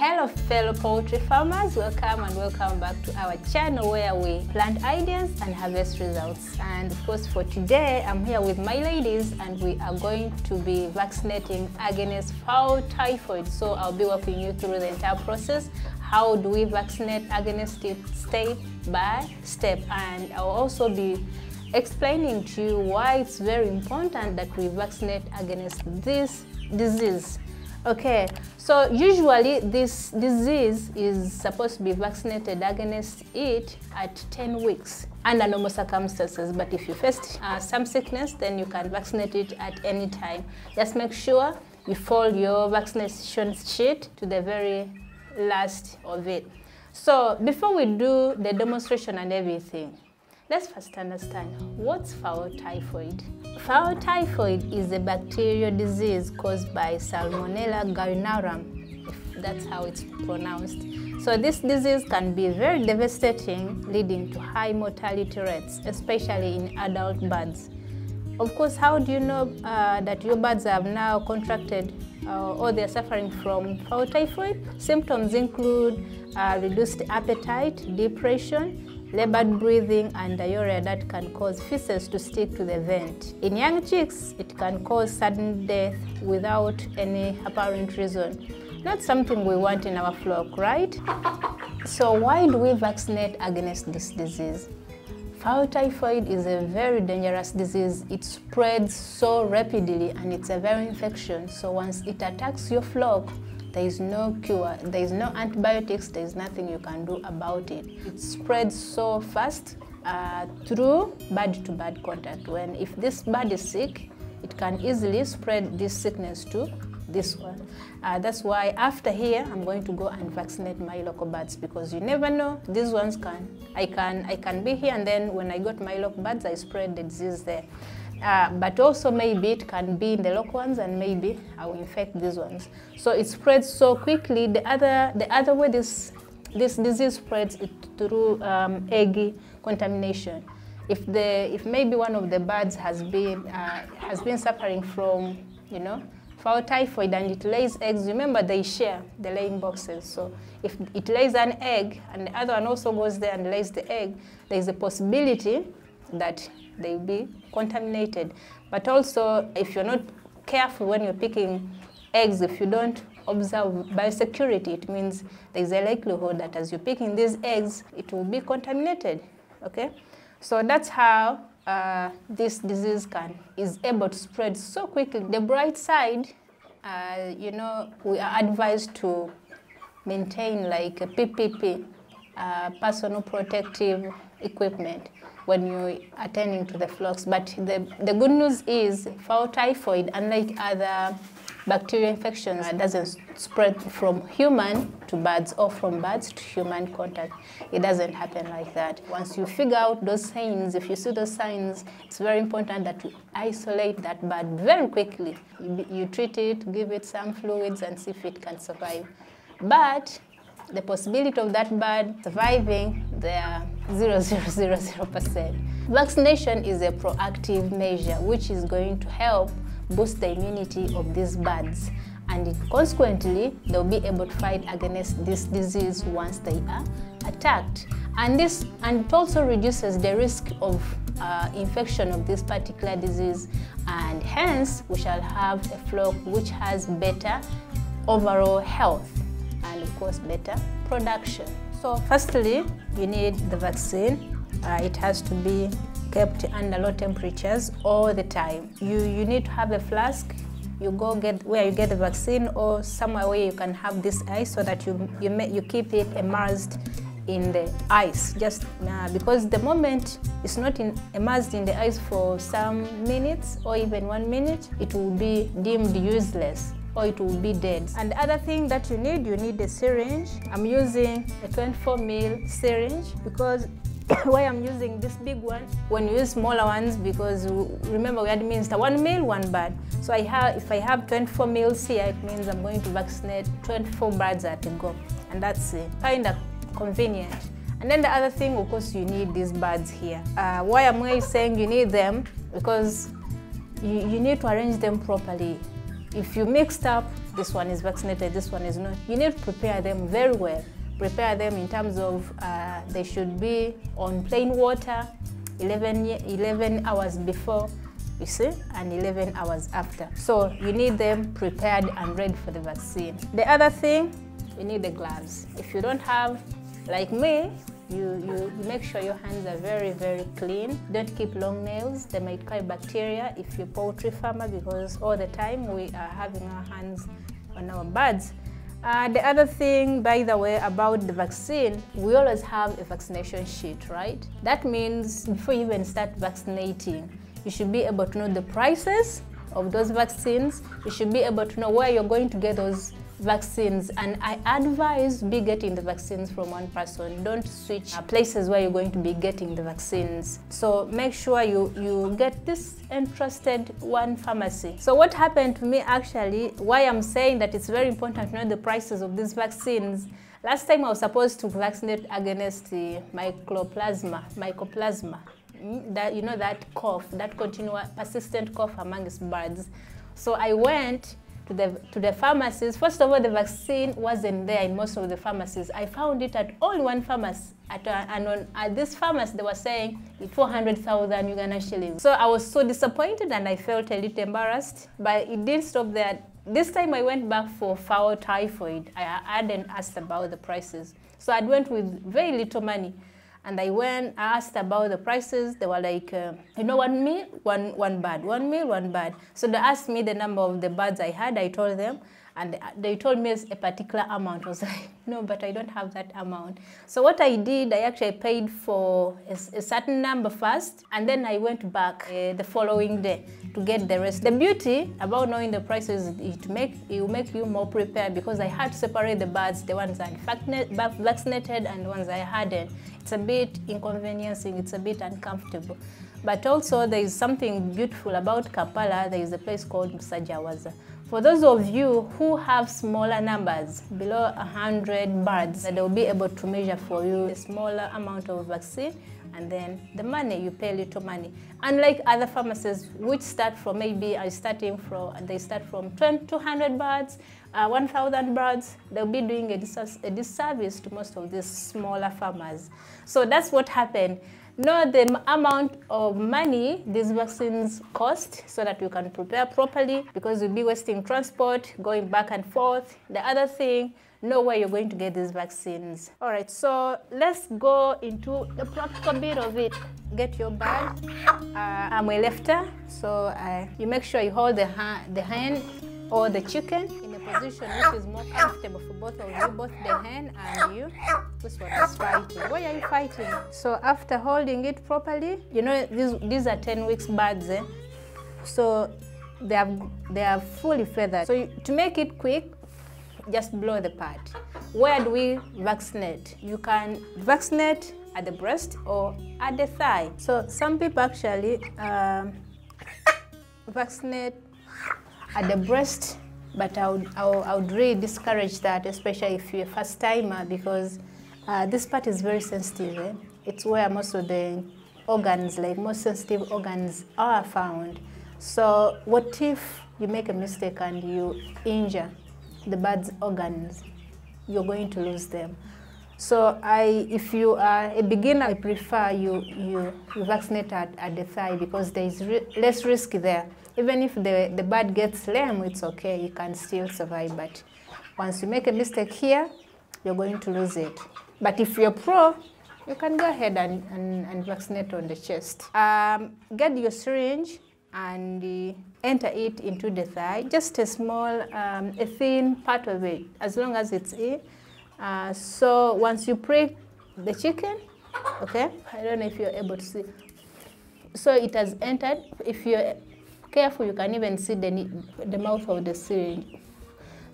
Hello fellow poultry farmers, welcome and welcome back to our channel where we plant ideas and harvest results. And of course for today, I'm here with my ladies and we are going to be vaccinating against fowl typhoid. So I'll be walking you through the entire process. How do we vaccinate against it step by step? And I'll also be explaining to you why it's very important that we vaccinate against this disease. Okay, so usually this disease is supposed to be vaccinated against it at 10 weeks under normal circumstances. But if you face uh, some sickness, then you can vaccinate it at any time. Just make sure you fold your vaccination sheet to the very last of it. So before we do the demonstration and everything, let's first understand what's fowl typhoid. Typhoid is a bacterial disease caused by Salmonella gallinarum, if that's how it's pronounced. So this disease can be very devastating, leading to high mortality rates, especially in adult birds. Of course, how do you know uh, that your birds have now contracted uh, or they're suffering from fowl typhoid? Symptoms include uh, reduced appetite, depression, labored breathing and diarrhea that can cause feces to stick to the vent. In young chicks, it can cause sudden death without any apparent reason. Not something we want in our flock, right? So why do we vaccinate against this disease? Fowl typhoid is a very dangerous disease. It spreads so rapidly and it's a very infection. So once it attacks your flock, there is no cure, there is no antibiotics, there is nothing you can do about it. It spreads so fast uh, through bird-to-bird contact. When if this bird is sick, it can easily spread this sickness to this one. Uh, that's why after here, I'm going to go and vaccinate my local birds because you never know, these ones can. I can, I can be here and then when I got my local birds, I spread the disease there. Uh, but also maybe it can be in the local ones and maybe I will infect these ones. So it spreads so quickly. The other, the other way this, this disease spreads it through um, egg contamination. If, the, if maybe one of the birds has been, uh, has been suffering from, you know, fowl typhoid and it lays eggs, remember they share the laying boxes. So if it lays an egg and the other one also goes there and lays the egg, there is a possibility that they'll be contaminated. But also, if you're not careful when you're picking eggs, if you don't observe biosecurity, it means there's a likelihood that as you're picking these eggs, it will be contaminated, okay? So that's how uh, this disease can, is able to spread so quickly. The bright side, uh, you know, we are advised to maintain like a PPP, uh, personal protective equipment when you're attending to the flocks. But the, the good news is fowl typhoid, unlike other bacterial infections, doesn't spread from human to birds or from birds to human contact. It doesn't happen like that. Once you figure out those signs, if you see those signs, it's very important that you isolate that bird very quickly. You, you treat it, give it some fluids and see if it can survive. But the possibility of that bird surviving their 0.0000%. Vaccination is a proactive measure which is going to help boost the immunity of these birds and consequently they'll be able to fight against this disease once they are attacked. And this and it also reduces the risk of uh, infection of this particular disease and hence we shall have a flock which has better overall health and of course better production. So firstly, you need the vaccine. Uh, it has to be kept under low temperatures all the time. You, you need to have a flask. You go get where you get the vaccine or somewhere where you can have this ice so that you, you, may, you keep it immersed in the ice just uh, because the moment it's not in, immersed in the ice for some minutes or even one minute, it will be deemed useless or it will be dead. And the other thing that you need, you need a syringe. I'm using a 24 mil syringe because why I'm using this big one when you use smaller ones because remember we administer one mil, one bird. So I have, if I have 24 mils here, it means I'm going to vaccinate 24 birds at a go. And that's uh, kind of convenient. And then the other thing, of course, you need these birds here. Uh, why am I saying you need them? Because you, you need to arrange them properly. If you mixed up this one is vaccinated, this one is not. You need to prepare them very well. Prepare them in terms of uh, they should be on plain water 11, 11 hours before, you see, and 11 hours after. So you need them prepared and ready for the vaccine. The other thing, you need the gloves. If you don't have, like me, you, you, make sure your hands are very, very clean. Don't keep long nails. They might carry bacteria if you're a poultry farmer because all the time we are having our hands on our birds. Uh, the other thing, by the way, about the vaccine, we always have a vaccination sheet, right? That means before you even start vaccinating, you should be able to know the prices of those vaccines. You should be able to know where you're going to get those vaccines and I advise be getting the vaccines from one person. Don't switch places where you're going to be getting the vaccines. So make sure you, you get this entrusted one pharmacy. So what happened to me actually, why I'm saying that it's very important to know the prices of these vaccines Last time I was supposed to vaccinate against the mycoplasma, mycoplasma, mm, that you know that cough, that continuous persistent cough amongst birds. So I went to the, to the pharmacies. First of all, the vaccine wasn't there in most of the pharmacies. I found it at only one pharmacy. At, uh, and on, at this pharmacy, they were saying 400,000 Uganda shillings. So I was so disappointed and I felt a little embarrassed. But it didn't stop there. This time I went back for fowl typhoid. I hadn't asked about the prices. So I went with very little money. And I went, I asked about the prices. They were like, uh, you know, one meal, one, one bird, one meal, one bird. So they asked me the number of the birds I had. I told them and they told me a particular amount. I was like, no, but I don't have that amount. So what I did, I actually paid for a, a certain number first, and then I went back uh, the following day to get the rest. The beauty about knowing the prices it make it will make you more prepared because I had to separate the birds, the ones I vaccinated and the ones I hadn't. It's a bit inconveniencing, it's a bit uncomfortable. But also there is something beautiful about Kampala. There is a place called Musajawaza. For those of you who have smaller numbers, below 100 birds, they will be able to measure for you a smaller amount of vaccine and then the money, you pay little money. Unlike other pharmacies, which start from maybe are starting from, they start from 200 birds, uh, 1,000 birds, they'll be doing a, dis a disservice to most of these smaller farmers. So that's what happened know the amount of money these vaccines cost so that you can prepare properly because you'll be wasting transport, going back and forth. The other thing, know where you're going to get these vaccines. All right, so let's go into the practical bit of it. Get your bag. Uh, I'm a lefter, so uh, you make sure you hold the, ha the hand or the chicken position which is more comfortable for both of you, both the hen and you. This one is fighting. Why are you fighting? So after holding it properly, you know these these are 10 weeks birds, eh? so they have they are fully feathered. So you, to make it quick, just blow the pad. Where do we vaccinate? You can vaccinate at the breast or at the thigh. So some people actually um, vaccinate at the breast but I would, I would, really discourage that, especially if you're a first timer, because uh, this part is very sensitive. Eh? It's where most of the organs, like most sensitive organs, are found. So what if you make a mistake and you injure the bird's organs? You're going to lose them. So I, if you are a beginner, I prefer you, you, you vaccinate at, at the thigh because there is less risk there. Even if the, the bird gets lame, it's okay, you can still survive. But once you make a mistake here, you're going to lose it. But if you're pro, you can go ahead and, and, and vaccinate on the chest. Um, get your syringe and uh, enter it into the thigh, just a small, um, a thin part of it, as long as it's in. Uh, so once you prick the chicken, okay, I don't know if you're able to see. So it has entered. If you're careful, you can even see the, the mouth of the syringe.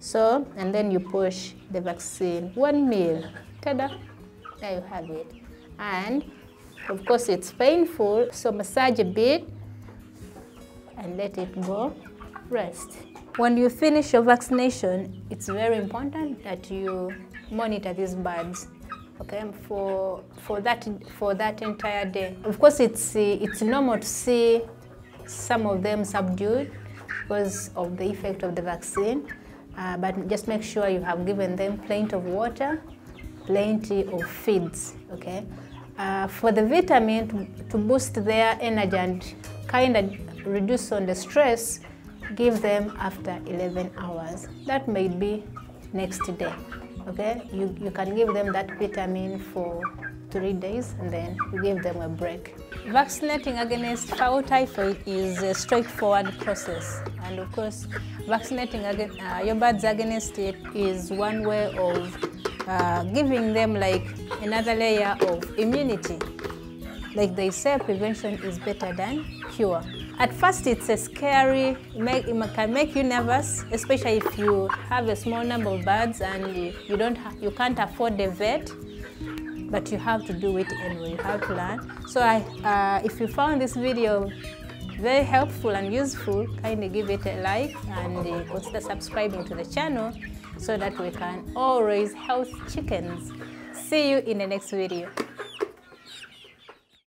So, and then you push the vaccine. One mil. Ta-da! There you have it. And, of course, it's painful, so massage a bit and let it go. Rest. When you finish your vaccination, it's very important that you monitor these birds okay for for that for that entire day of course it's it's normal to see some of them subdued because of the effect of the vaccine. uh, but just make sure you have given them plenty of water, plenty of feeds, okay? Uh, for the vitamin, to, to boost their energy and kind of reduce on the stress, give them after 11 hours. That may be next day, okay? You, you can give them that vitamin for three days and then we give them a break. Vaccinating against fowl typhoid is a straightforward process and of course vaccinating against, uh, your birds against it is one way of uh, giving them like another layer of immunity. Like they say, prevention is better than cure. At first, it's a scary, make, it can make you nervous, especially if you have a small number of birds and you, don't, you can't afford a vet but you have to do it anyway, you have to learn. So I, uh, if you found this video very helpful and useful, kindly give it a like and uh, consider subscribing to the channel so that we can raise healthy chickens. See you in the next video.